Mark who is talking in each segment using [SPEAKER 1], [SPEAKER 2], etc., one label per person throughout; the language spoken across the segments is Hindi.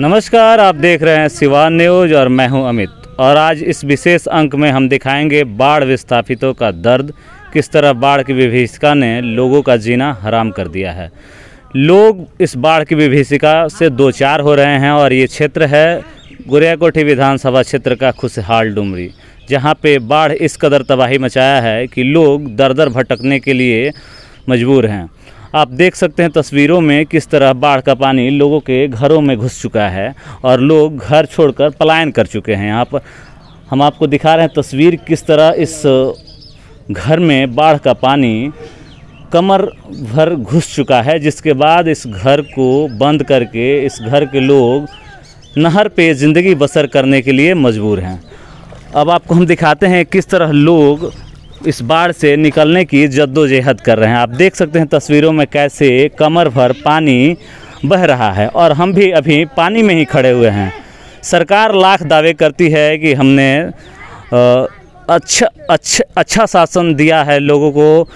[SPEAKER 1] नमस्कार, आप देख रहे हैं सिवान न्यूज़ और मैं हूँ अमित। और आज इस विशेष अंक में हम दिखाएँगे बाढ़ विस्थापितों का दर्द, किस तरह बाढ़ की विभीषिका ने लोगों का जीना हराम कर दिया है। लोग इस बाढ़ की विभीषिका से दो चार हो रहे हैं और ये क्षेत्र है गुरियाकोठी विधानसभा क्षेत्र का खुशहाल डुमरी, जहाँ पे बाढ़ इस कदर तबाही मचाया है कि लोग दर दर भटकने के लिए मजबूर हैं। आप देख सकते हैं तस्वीरों में किस तरह बाढ़ का पानी लोगों के घरों में घुस चुका है और लोग घर छोड़कर पलायन कर चुके हैं। यहाँ पर हम आपको दिखा रहे हैं तस्वीर किस तरह इस घर में बाढ़ का पानी कमर भर घुस चुका है, जिसके बाद इस घर को बंद करके इस घर के लोग नहर पे ज़िंदगी बसर करने के लिए मजबूर हैं। अब आपको हम दिखाते हैं किस तरह लोग इस बाढ़ से निकलने की जद्दोजहद कर रहे हैं। आप देख सकते हैं तस्वीरों में कैसे कमर भर पानी बह रहा है और हम भी अभी पानी में ही खड़े हुए हैं। सरकार लाख दावे करती है कि हमने अच्छा अच्छा अच्छा शासन दिया है। लोगों को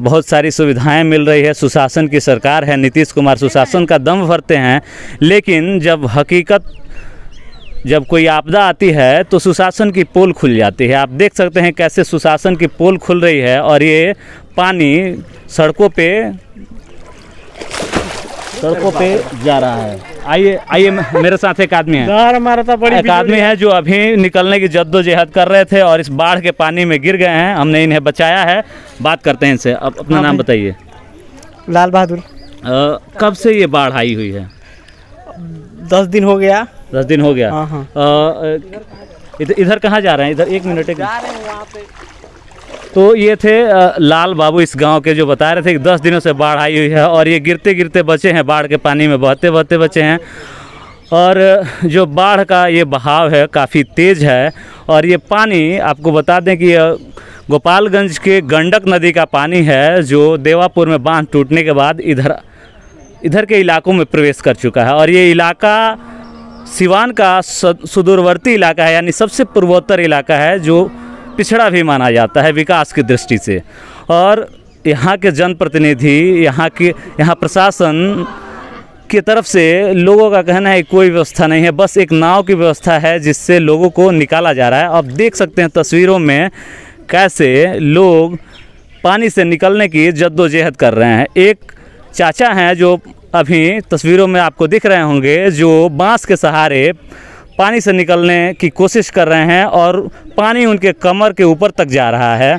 [SPEAKER 1] बहुत सारी सुविधाएँ मिल रही है। सुशासन की सरकार है। नीतीश कुमार सुशासन का दम भरते हैं। लेकिन जब हकीकत जब कोई आपदा आती है तो सुशासन की पोल खुल जाती है। आप देख सकते हैं कैसे सुशासन की पोल खुल रही है और ये पानी सड़कों पे सड़कों पे जा रहा है। आइए आइए मेरे साथ एक आदमी है।
[SPEAKER 2] था बड़ी
[SPEAKER 1] एक आदमी है जो अभी निकलने की जद्दोजहद कर रहे थे और इस बाढ़ के पानी में गिर गए हैं। हमने इन्हें बचाया है। बात करते हैं इनसे। अब अपना
[SPEAKER 2] हाँ
[SPEAKER 1] नाम बताइए।
[SPEAKER 2] लाल बहादुर।
[SPEAKER 1] कब से ये बाढ़ आई हुई है?
[SPEAKER 2] दस दिन हो गया।
[SPEAKER 1] दस दिन हो गया।
[SPEAKER 2] हाँ हाँ।
[SPEAKER 1] इधर इधर कहाँ जा रहे हैं? इधर एक मिनट एक तो ये थे लाल बाबू इस गाँव के जो बता रहे थे कि दस दिनों से बाढ़ आई हुई है और ये गिरते गिरते बचे हैं बाढ़ के पानी में बहते बहते बचे हैं। और जो बाढ़ का ये बहाव है काफ़ी तेज़ है। और ये पानी आपको बता दें कि यह गोपालगंज के गंडक नदी का पानी है जो देवापुर में बाँध टूटने के बाद इधर इधर के इलाकों में प्रवेश कर चुका है। और ये इलाका सिवान का सुदूरवर्ती इलाका है, यानी सबसे पूर्वोत्तर इलाका है, जो पिछड़ा भी माना जाता है विकास की दृष्टि से। और यहाँ के जनप्रतिनिधि, यहाँ के, यहाँ प्रशासन की तरफ़ से लोगों का कहना है कोई व्यवस्था नहीं है, बस एक नाव की व्यवस्था है जिससे लोगों को निकाला जा रहा है। अब देख सकते हैं तस्वीरों में कैसे लोग पानी से निकलने की जद्दोजहद कर रहे हैं। एक चाचा हैं जो अभी तस्वीरों में आपको दिख रहे होंगे जो बाँस के सहारे पानी से निकलने की कोशिश कर रहे हैं और पानी उनके कमर के ऊपर तक जा रहा है।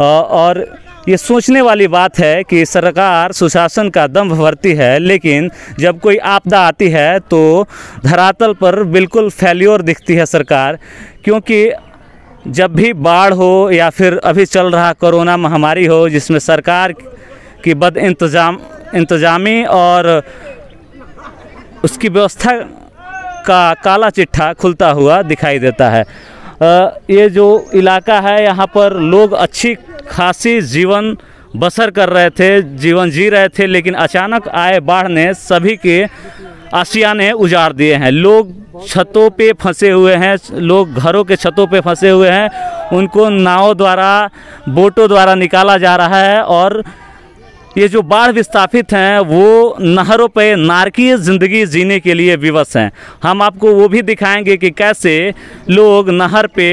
[SPEAKER 1] और ये सोचने वाली बात है कि सरकार सुशासन का दम भरती है, लेकिन जब कोई आपदा आती है तो धरातल पर बिल्कुल फेल्योर दिखती है सरकार, क्योंकि जब भी बाढ़ हो या फिर अभी चल रहा कोरोना महामारी हो, जिसमें सरकार की बद इंतज़ाम इंतजामी और उसकी व्यवस्था का काला चिट्ठा खुलता हुआ दिखाई देता है। ये जो इलाका है, यहाँ पर लोग अच्छी खासी जीवन बसर कर रहे थे, जीवन जी रहे थे, लेकिन अचानक आए बाढ़ ने सभी के आशियाने उजाड़ दिए हैं। लोग छतों पे फंसे हुए हैं, लोग घरों के छतों पे फंसे हुए हैं। उनको नावों द्वारा, बोटों द्वारा निकाला जा रहा है और ये जो बाढ़ विस्थापित हैं, वो नहरों पे नारकीय ज़िंदगी जीने के लिए विवश हैं। हम आपको वो भी दिखाएँगे कि कैसे लोग नहर पे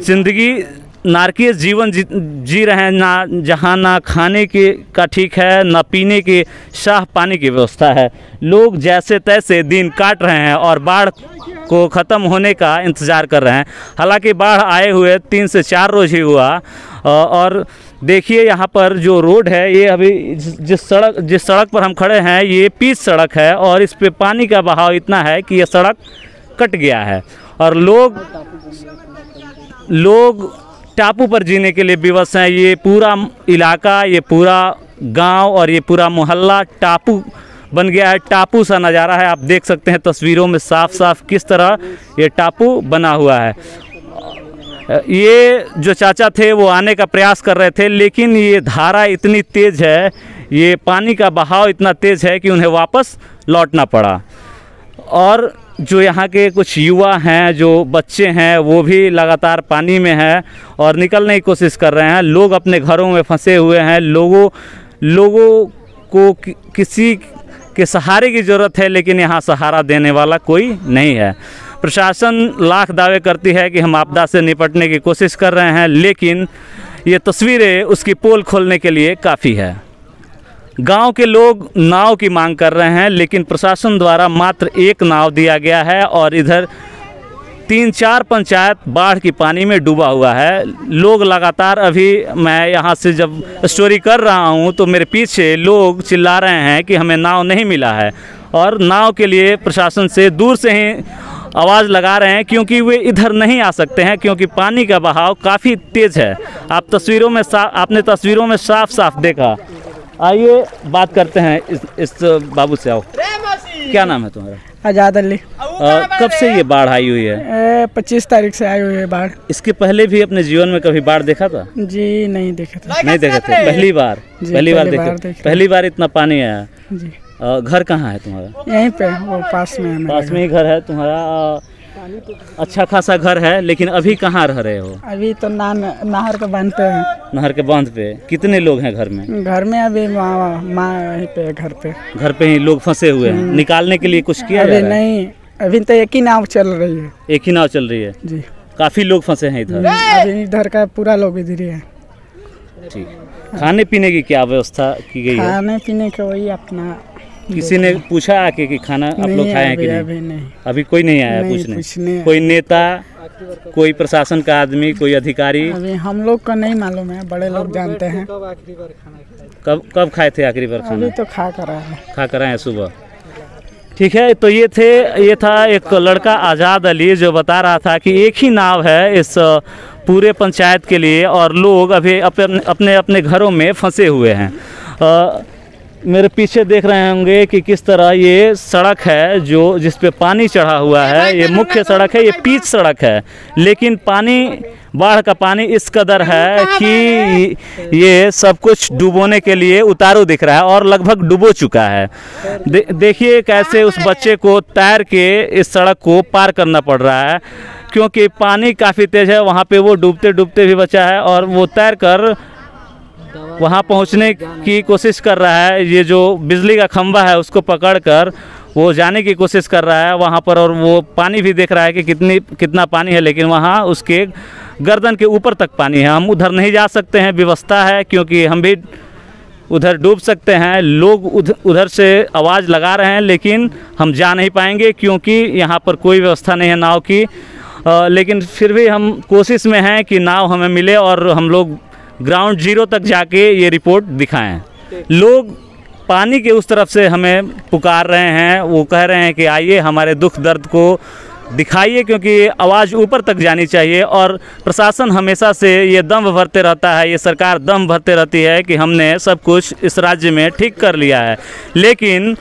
[SPEAKER 1] ज़िंदगी नारकीय जीवन जी, जी रहे हैं ना जहाँ ना खाने के का ठीक है ना पीने के साफ़ पानी की व्यवस्था है। लोग जैसे तैसे दिन काट रहे हैं और बाढ़ को ख़त्म होने का इंतज़ार कर रहे हैं। हालाँकि बाढ़ आए हुए तीन से चार रोज़ ही हुआ और देखिए यहाँ पर जो रोड है ये अभी जिस सड़क जिस सड़क पर हम खड़े हैं ये पीच सड़क है और इस पर पानी का बहाव इतना है कि ये सड़क कट गया है। और लोग लोग टापू पर जीने के लिए विवश हैं। ये पूरा इलाका, ये पूरा गाँव और ये पूरा मोहल्ला टापू बन गया है। टापू सा नज़ारा है। आप देख सकते हैं तस्वीरों में साफ़ साफ़ किस तरह ये टापू बना हुआ है। ये जो चाचा थे, वो आने का प्रयास कर रहे थे, लेकिन ये धारा इतनी तेज़ है, ये पानी का बहाव इतना तेज़ है कि उन्हें वापस लौटना पड़ा। और जो यहाँ के कुछ युवा हैं जो बच्चे हैं वो भी लगातार पानी में हैं और निकलने की कोशिश कर रहे हैं। लोग अपने घरों में फंसे हुए हैं। लोगों लोगों को कि, किसी के सहारे की ज़रूरत है लेकिन यहाँ सहारा देने वाला कोई नहीं है। प्रशासन लाख दावे करती है कि हम आपदा से निपटने की कोशिश कर रहे हैं लेकिन ये तस्वीरें उसकी पोल खोलने के लिए काफ़ी है। गाँव के लोग नाव की मांग कर रहे हैं, लेकिन प्रशासन द्वारा मात्र एक नाव दिया गया है और इधर तीन चार पंचायत बाढ़ की पानी में डूबा हुआ है। लोग लगातार अभी मैं यहाँ से जब स्टोरी कर रहा हूँ तो मेरे पीछे लोग चिल्ला रहे हैं कि हमें नाव नहीं मिला है। और नाव के लिए प्रशासन से दूर से ही आवाज़ लगा रहे हैं, क्योंकि वे इधर नहीं आ सकते हैं, क्योंकि पानी का बहाव काफ़ी तेज़ है। आप तस्वीरों में आपने तस्वीरों में साफ़ साफ़ देखा। आइए बात करते हैं इस, इस बाबू से आओ। क्या नाम है तुम्हारा?
[SPEAKER 2] आज़ाद अली।
[SPEAKER 1] कब से ये बाढ़ आई हुई है?
[SPEAKER 2] पच्चीस तारीख से आई हुई है बाढ़।
[SPEAKER 1] इसके पहले भी अपने जीवन में कभी बाढ़ देखा था?
[SPEAKER 2] जी नहीं देखा था।
[SPEAKER 1] नहीं देखा थे। पहली बार पहली बार देखे। पहली बार इतना पानी आया।
[SPEAKER 2] जी।
[SPEAKER 1] घर कहाँ है तुम्हारा?
[SPEAKER 2] यहीं पे वो पास में है
[SPEAKER 1] पास में ही घर है तुम्हारा। अच्छा खासा घर है लेकिन अभी कहाँ रह रहे हो?
[SPEAKER 2] अभी तो नान नहर के बाँध पे है।
[SPEAKER 1] नहर के बाँध पे। कितने लोग हैं घर में?
[SPEAKER 2] घर में अभी माँ माँ यहीं पे घर पे।
[SPEAKER 1] घर पे ही लोग फंसे हुए हैं। निकालने के लिए कुछ किया
[SPEAKER 2] अभी नहीं अभी तो एक ही नाव चल रही है।
[SPEAKER 1] एक ही नाव चल रही है?
[SPEAKER 2] जी।
[SPEAKER 1] काफ़ी लोग फंसे हैं इधर।
[SPEAKER 2] अभी इधर का पूरा लोग इधर ही है।
[SPEAKER 1] ठीक। खाने पीने की क्या व्यवस्था की गई है?
[SPEAKER 2] खाने पीने का वही अपना
[SPEAKER 1] किसी ने पूछा आके कि खाना आप लोग खाए हैं
[SPEAKER 2] अभी
[SPEAKER 1] कि नहीं?
[SPEAKER 2] अभी नहीं।
[SPEAKER 1] अभी कोई नहीं आया
[SPEAKER 2] नहीं,
[SPEAKER 1] पूछने।
[SPEAKER 2] पूछने
[SPEAKER 1] कोई नेता कोई प्रशासन का आदमी कोई अधिकारी?
[SPEAKER 2] अभी हम लोग का नहीं मालूम है बड़े लोग जानते हैं।
[SPEAKER 1] कब कब खाए थे आखिरी बार खाना?
[SPEAKER 2] अभी तो खा कर आए
[SPEAKER 1] खा कर आए सुबह। ठीक है तो ये थे ये था एक लड़का आज़ाद अली जो बता रहा था कि एक ही नाव है इस पूरे पंचायत के लिए और लोग अभी अपने अपने अपने घरों में फंसे हुए हैं। मेरे पीछे देख रहे होंगे कि किस तरह ये सड़क है जो जिस पे पानी चढ़ा हुआ है ये मुख्य सड़क है ये पीच सड़क है। लेकिन पानी बाढ़ का पानी इस कदर है कि ये सब कुछ डूबोने के लिए उतारू दिख रहा है और लगभग डूबो चुका है। दे, देखिए कैसे उस बच्चे को तैर के इस सड़क को पार करना पड़ रहा है क्योंकि पानी काफ़ी तेज़ है वहाँ पे वो डूबते डूबते भी बचा है और वो तैर कर वहाँ पहुँचने की कोशिश कर रहा है। ये जो बिजली का खंभा है उसको पकड़कर वो जाने की कोशिश कर रहा है वहाँ पर और वो पानी भी देख रहा है कि कितनी कितना पानी है लेकिन वहाँ उसके गर्दन के ऊपर तक पानी है। हम उधर नहीं जा सकते हैं व्यवस्था है क्योंकि हम भी उधर डूब सकते हैं। लोग उधर उधर से आवाज़ लगा रहे हैं लेकिन हम जा नहीं पाएँगे क्योंकि यहाँ पर कोई व्यवस्था नहीं है नाव की। अ, लेकिन फिर भी हम कोशिश में हैं कि नाव हमें मिले और हम लोग ग्राउंड ज़ीरो तक जाके ये रिपोर्ट दिखाएँ। लोग पानी के उस तरफ़ से हमें पुकार रहे हैं, वो कह रहे हैं कि आइए हमारे दुख दर्द को दिखाइए क्योंकि आवाज़ ऊपर तक जानी चाहिए और प्रशासन हमेशा से ये दम भरते रहता है, ये सरकार दम भरते रहती है कि हमने सब कुछ इस राज्य में ठीक कर लिया है। लेकिन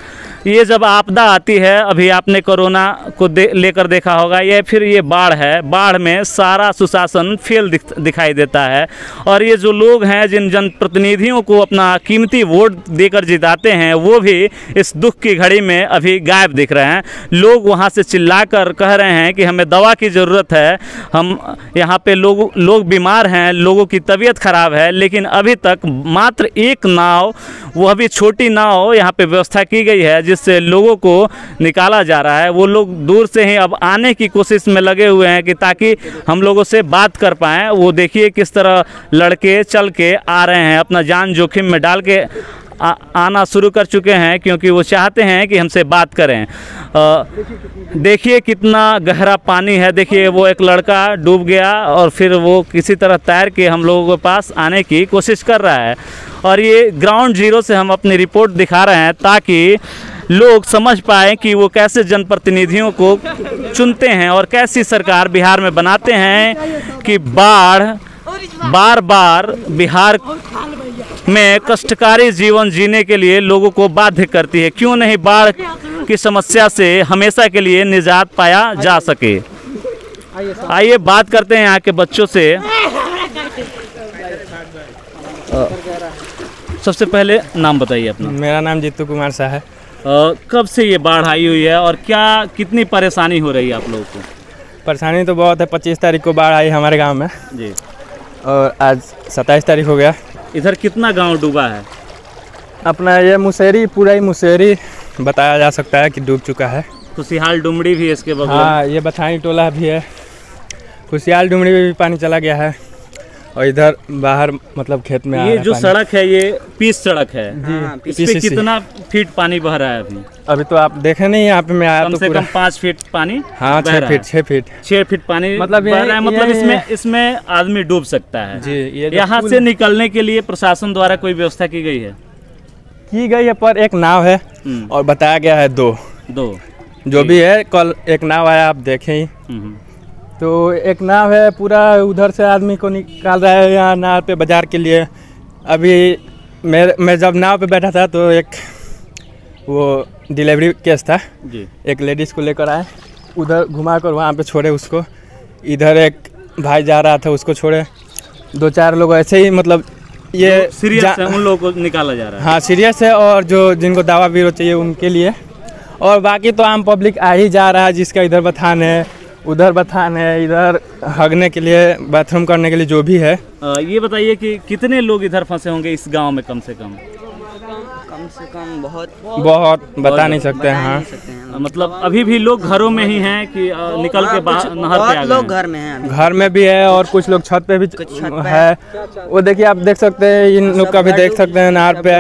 [SPEAKER 1] ये जब आपदा आती है अभी आपने कोरोना को दे लेकर देखा होगा ये फिर ये बाढ़ है। बाढ़ में सारा सुशासन फेल दिख, दिखाई देता है। और ये जो लोग हैं जिन जनप्रतिनिधियों को अपना कीमती वोट देकर जिताते हैं वो भी इस दुख की घड़ी में अभी गायब दिख रहे हैं। लोग वहाँ से चिल्लाकर कह रहे हैं कि हमें दवा की ज़रूरत है। हम यहाँ पे लोग लोग बीमार हैं लोगों की तबीयत खराब है लेकिन अभी तक मात्र एक नाव वह भी छोटी नाव यहाँ पे व्यवस्था की गई है जिससे लोगों को निकाला जा रहा है वो लोग दूर से ही अब आने की कोशिश में लगे हुए हैं कि ताकि हम लोगों से बात कर पाएँ। वो देखिए किस तरह लड़के चल के आ रहे हैं अपना जान जोखिम में डाल के आ, आना शुरू कर चुके हैं क्योंकि वो चाहते हैं कि हमसे बात करें। देखिए कितना गहरा पानी है। देखिए वो एक लड़का डूब गया और फिर वो किसी तरह तैर के हम लोगों के पास आने की कोशिश कर रहा है। और ये ग्राउंड ज़ीरो से हम अपनी रिपोर्ट दिखा रहे हैं ताकि लोग समझ पाए कि वो कैसे जनप्रतिनिधियों को चुनते हैं और कैसी सरकार बिहार में बनाते हैं कि बाढ़ बार बार बिहार में कष्टकारी जीवन जीने के लिए लोगों को बाध्य करती है। क्यों नहीं बाढ़ की समस्या से हमेशा के लिए निजात पाया जा सके? आइए बात करते हैं यहाँ के बच्चों से। सबसे पहले नाम बताइए अपना।
[SPEAKER 3] मेरा नाम जीतू कुमार शाह है।
[SPEAKER 1] कब से ये बाढ़ आई हुई है और क्या कितनी परेशानी हो रही है आप लोगों को?
[SPEAKER 3] परेशानी तो बहुत है पच्चीस तारीख को बाढ़ आई हमारे गाँव में।
[SPEAKER 1] जी।
[SPEAKER 3] और आज सत्ताईस तारीख हो गया।
[SPEAKER 1] इधर कितना गाँव डूबा है?
[SPEAKER 3] अपना ये मुसेरी पूरा ही मुसेरी बताया जा सकता है कि डूब चुका है।
[SPEAKER 1] खुशहाल डुमड़ी भी इसके बगल
[SPEAKER 3] हाँ ये बथानी टोला भी है। खुशियाल डुमड़ी में भी पानी चला गया है। और इधर बाहर मतलब खेत में
[SPEAKER 1] ये जो सड़क है ये पीस सड़क है।
[SPEAKER 3] जी
[SPEAKER 1] इस। पे कितना फीट पानी बह रहा है अभी?
[SPEAKER 3] अभी तो आप देखे नहीं यहाँ पे मैं आया
[SPEAKER 1] कम
[SPEAKER 3] तो
[SPEAKER 1] से
[SPEAKER 3] पूरा
[SPEAKER 1] कम पाँच फीट पानी
[SPEAKER 3] हाँ
[SPEAKER 1] बह
[SPEAKER 3] छः
[SPEAKER 1] रहा
[SPEAKER 3] फीट
[SPEAKER 1] है।
[SPEAKER 3] छः फीट।
[SPEAKER 1] छह फीट पानी
[SPEAKER 3] मतलब
[SPEAKER 1] बह
[SPEAKER 3] ये-
[SPEAKER 1] रहा है मतलब
[SPEAKER 3] ये-
[SPEAKER 1] इसमें इसमें आदमी डूब सकता है।
[SPEAKER 3] जी ये
[SPEAKER 1] यहाँ से निकलने के लिए प्रशासन द्वारा कोई व्यवस्था की गई है?
[SPEAKER 3] की गई है पर एक नाव है
[SPEAKER 1] हम्म,
[SPEAKER 3] और बताया गया है दो।
[SPEAKER 1] दो।
[SPEAKER 3] जो भी है कल एक नाव आया आप देखें ही।
[SPEAKER 1] हम्म,
[SPEAKER 3] तो एक नाव है पूरा उधर से आदमी को निकाल रहा है यहाँ नाव पे बाज़ार के लिए। अभी मैं मैं जब नाव पे बैठा था तो एक वो डिलीवरी केस था।
[SPEAKER 1] जी।
[SPEAKER 3] एक लेडीज़ को लेकर आए उधर घुमा कर वहाँ पर छोड़े उसको। इधर एक भाई जा रहा था उसको छोड़े। दो चार लोग ऐसे ही मतलब ये
[SPEAKER 1] सीरियस है उन लोगों को निकाला जा रहा है।
[SPEAKER 3] हाँ सीरियस है और जो जिनको दवा बीरो चाहिए उनके लिए। और बाकी तो आम पब्लिक आ ही जा रहा है जिसका इधर बथान है। उधर बथान है इधर हगने के लिए बाथरूम करने के लिए जो भी है।
[SPEAKER 1] अ, ये बताइए कि कितने लोग इधर फंसे होंगे इस गाँव में कम से कम?
[SPEAKER 4] कम से कम बहुत
[SPEAKER 3] बहुत बता नहीं सकते हैं हाँ।
[SPEAKER 4] सकते हैं।
[SPEAKER 1] मतलब अभी भी लोग घरों में ही हैं कि निकल के बाहर नहर पे आ गए
[SPEAKER 4] लोग घर में हैं
[SPEAKER 3] घर में भी है और कुछ लोग छत पे भी है। वो देखिए आप देख सकते हैं इन लोग का भी देख सकते हैं नहर पे।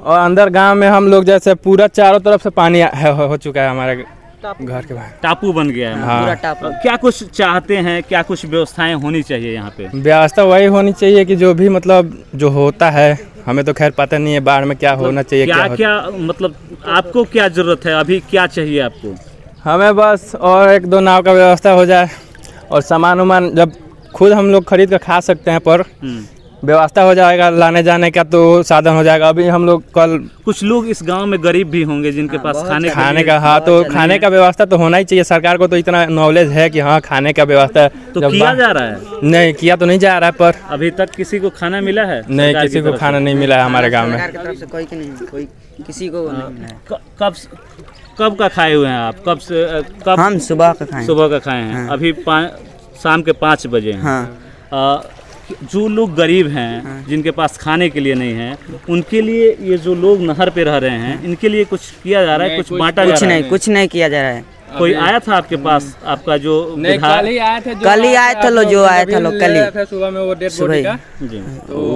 [SPEAKER 3] और अंदर गाँव में हम लोग जैसे पूरा चारों तरफ़ से पानी हो चुका है हमारे घर के बाहर।
[SPEAKER 1] टापू बन गया है
[SPEAKER 3] हाँ।
[SPEAKER 4] पूरा टापू।
[SPEAKER 1] क्या कुछ चाहते हैं क्या कुछ व्यवस्थाएँ होनी चाहिए यहाँ पे?
[SPEAKER 3] व्यवस्था वही होनी चाहिए कि जो भी मतलब जो होता है हमें तो खैर पता नहीं है बाढ़ में क्या होना चाहिए क्या,
[SPEAKER 1] क्या क्या मतलब आपको क्या ज़रूरत है? अभी क्या चाहिए आपको?
[SPEAKER 3] हमें बस और एक दो नाव का व्यवस्था हो जाए और सामान उमान जब खुद हम लोग खरीद कर खा सकते हैं पर
[SPEAKER 1] हम्म।
[SPEAKER 3] व्यवस्था हो जाएगा लाने जाने का तो साधन हो जाएगा। अभी हम लोग कल
[SPEAKER 1] कुछ लोग इस गाँव में गरीब भी होंगे जिनके
[SPEAKER 4] हाँ,
[SPEAKER 1] पास खाने
[SPEAKER 3] खाने
[SPEAKER 1] का
[SPEAKER 3] हाँ तो खाने का व्यवस्था तो होना ही चाहिए। सरकार को तो इतना नॉलेज है कि हाँ खाने का व्यवस्था
[SPEAKER 1] तो किया
[SPEAKER 3] बा-
[SPEAKER 1] जा रहा है?
[SPEAKER 3] नहीं किया तो नहीं जा रहा है पर।
[SPEAKER 1] अभी तक किसी को खाना मिला है?
[SPEAKER 3] नहीं किसी
[SPEAKER 1] को
[SPEAKER 3] खाना नहीं मिला है हमारे गाँव में।
[SPEAKER 4] सरकार की तरफ़ से कोई की नहीं कोई किसी को है
[SPEAKER 1] कब कब का खाए हुए हैं आप? कब से कब
[SPEAKER 4] हम सुबह का खाएँ।
[SPEAKER 1] सुबह का खाए हैं।
[SPEAKER 4] हाँ।
[SPEAKER 1] अभी शाम के पाँच बजे हैं।
[SPEAKER 4] हाँ।
[SPEAKER 1] अ, जो लोग गरीब हैं
[SPEAKER 4] हाँ।
[SPEAKER 1] जिनके पास खाने के लिए नहीं है उनके लिए ये जो लोग नहर पे रह रहे हैं इनके लिए कुछ किया जा रहा है कुछ बांटा
[SPEAKER 4] कुछ
[SPEAKER 1] रहा
[SPEAKER 4] नहीं कुछ नहीं किया जा रहा है।
[SPEAKER 1] कोई आया था आपके पास आपका जो विधायक?
[SPEAKER 3] आए थे
[SPEAKER 4] कल ही आए थे लोग जो आया था लोग कल ही।
[SPEAKER 3] सुबह में वो डेड
[SPEAKER 4] सुबह
[SPEAKER 3] बॉडी का।
[SPEAKER 1] जी।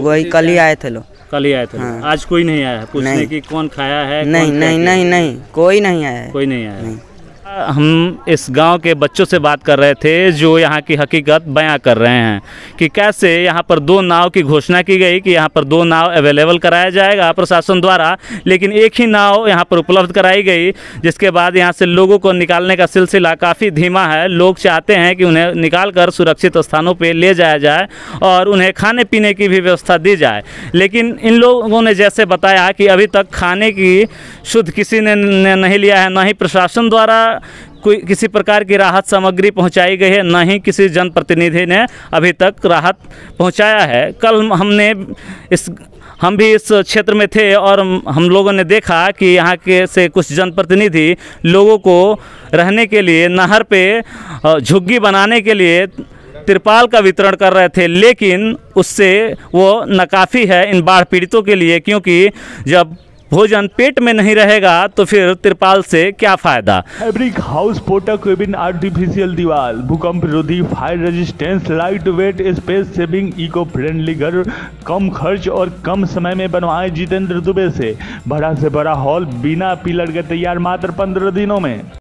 [SPEAKER 4] वही कल ही आए थे लोग
[SPEAKER 1] कल ही आए थे
[SPEAKER 4] हाँ।
[SPEAKER 1] आज कोई नहीं आया है पूछने की कौन खाया है
[SPEAKER 4] नहीं नहीं नहीं नहीं कोई नहीं आया
[SPEAKER 1] कोई नहीं आया। हम इस गाँव के बच्चों से बात कर रहे थे जो यहाँ की हकीकत बयां कर रहे हैं कि कैसे यहाँ पर दो नाव की घोषणा की गई कि यहाँ पर दो नाव अवेलेबल कराया जाएगा प्रशासन द्वारा, लेकिन एक ही नाव यहाँ पर उपलब्ध कराई गई, जिसके बाद यहाँ से लोगों को निकालने का सिलसिला काफ़ी धीमा है। लोग चाहते हैं कि उन्हें निकाल कर सुरक्षित स्थानों पर ले जाया जाए और उन्हें खाने पीने की भी व्यवस्था दी जाए। लेकिन इन लोगों ने जैसे बताया कि अभी तक खाने की शुद्ध किसी ने, नहीं लिया है, न ही प्रशासन द्वारा कोई किसी प्रकार की राहत सामग्री पहुंचाई गई है, न ही किसी जनप्रतिनिधि ने अभी तक राहत पहुँचाया है। कल हमने इस, हम भी इस क्षेत्र में थे और हम लोगों ने देखा कि यहाँ के से कुछ जनप्रतिनिधि लोगों को रहने के लिए नहर पे झुग्गी बनाने के लिए तिरपाल का वितरण कर रहे थे, लेकिन उससे वो नाकाफ़ी है इन बाढ़ पीड़ितों के लिए, क्योंकि जब भोजन पेट में नहीं रहेगा तो फिर तिरपाल से क्या फ़ायदा?
[SPEAKER 5] फैब्रिक हाउस पोटक विभिन्न आर्टिफिशियल दीवार भूकंप रोधी fire resistance light weight space saving eco friendly घर, कम खर्च और कम समय में बनवाए जितेंद्र दुबे से। बड़ा से बड़ा हॉल बिना पिलर के तैयार मात्र पंद्रह दिनों में।